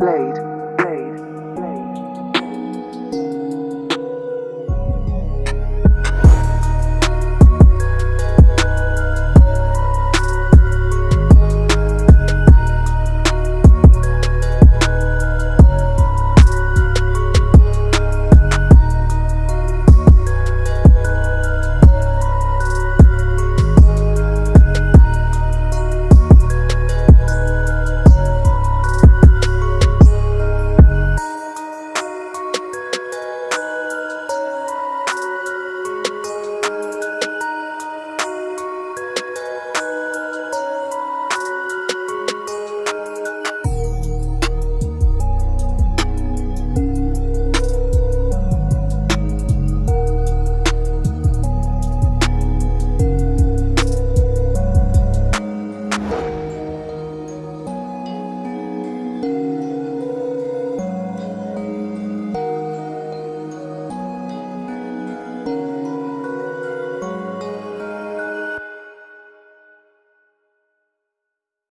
blade.